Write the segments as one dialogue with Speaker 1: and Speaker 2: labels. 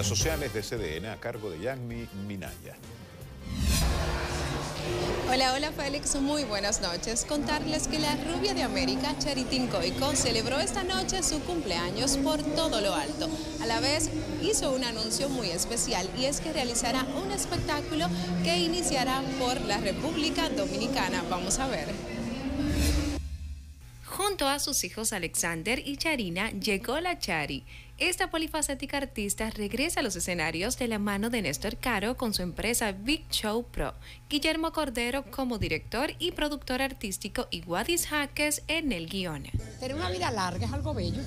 Speaker 1: Las sociales de CDN a cargo de Yanni Minaya.
Speaker 2: Hola, hola Félix, muy buenas noches. Contarles que la rubia de América, Charitín Coico, celebró esta noche su cumpleaños por todo lo alto. A la vez hizo un anuncio muy especial y es que realizará un espectáculo que iniciará por la República Dominicana. Vamos a ver.
Speaker 3: Junto a sus hijos Alexander y Charina llegó la Chari. Esta polifacética artista regresa a los escenarios de la mano de Néstor Caro con su empresa Big Show Pro, Guillermo Cordero como director y productor artístico y Wadis Jaques en el guion.
Speaker 4: Tener una vida larga es algo bello.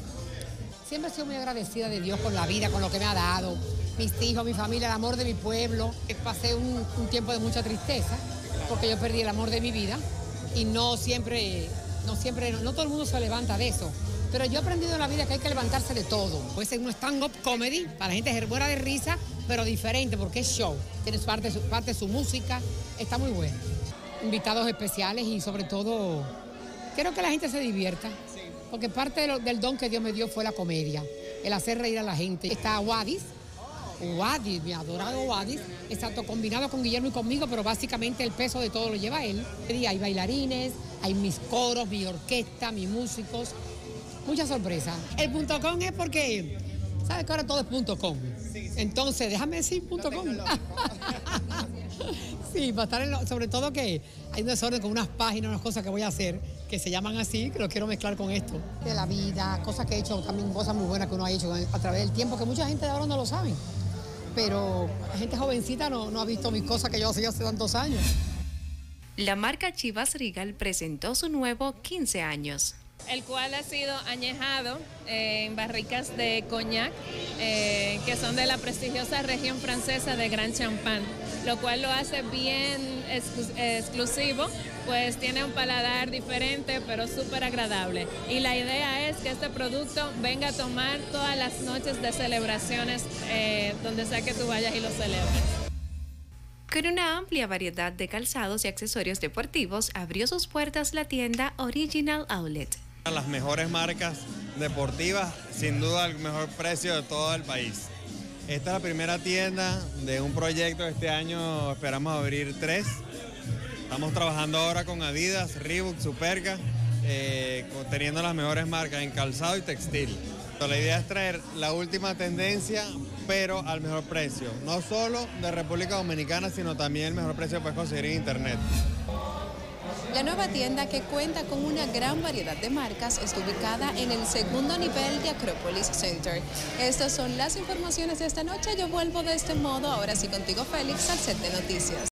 Speaker 4: Siempre he sido muy agradecida de Dios con la vida, con lo que me ha dado, mis hijos, mi familia, el amor de mi pueblo. Pasé un, un tiempo de mucha tristeza porque yo perdí el amor de mi vida y no siempre no siempre, no, todo el mundo se levanta de eso. Pero yo he aprendido en la vida que hay que levantarse de todo. Puede ser un stand-up comedy para la gente buena de risa, pero diferente porque es show. Tiene parte, su, parte de su música, está muy bueno. Invitados especiales y sobre todo, quiero que la gente se divierta. Porque parte del don que Dios me dio fue la comedia, el hacer reír a la gente. Está Wadis, Wadis, mi adorado Wadis, exacto, combinado con Guillermo y conmigo, pero básicamente el peso de todo lo lleva él. Hay bailarines, hay mis coros, mi orquesta, mis músicos, mucha sorpresa. El punto com es porque, ¿sabes que ahora todo es punto com? Entonces, déjame decir punto com. sí, para estar en sobre todo que hay un desorden con unas páginas, unas cosas que voy a hacer que se llaman así, que lo quiero mezclar con esto. De la vida, cosas que he hecho, también cosas muy buenas que uno ha hecho a través del tiempo, que mucha gente de ahora no lo sabe. Pero la gente jovencita no, no ha visto mis cosas que yo hacía hace tantos años.
Speaker 3: La marca Chivas Regal presentó su nuevo 15 años.
Speaker 5: El cual ha sido añejado eh, en barricas de coñac, eh, que son de la prestigiosa región francesa de Gran Champagne, lo cual lo hace bien exclusivo, pues tiene un paladar diferente, pero súper agradable. Y la idea es que este producto venga a tomar todas las noches de celebraciones eh, donde sea que tú vayas y lo celebres.
Speaker 3: Con una amplia variedad de calzados y accesorios deportivos, abrió sus puertas la tienda Original Outlet.
Speaker 6: Las mejores marcas deportivas, sin duda el mejor precio de todo el país. Esta es la primera tienda de un proyecto. Este año esperamos abrir tres. Estamos trabajando ahora con Adidas, Reebok, Superga, eh, teniendo las mejores marcas en calzado y textil. La idea es traer la última tendencia, pero al mejor precio. No solo de República Dominicana, sino también el mejor precio que puedes conseguir en Internet.
Speaker 2: La nueva tienda, que cuenta con una gran variedad de marcas, está ubicada en el segundo nivel de Acropolis Center. Estas son las informaciones de esta noche. Yo vuelvo de este modo, ahora sí contigo Félix, al set de noticias.